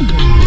Yeah.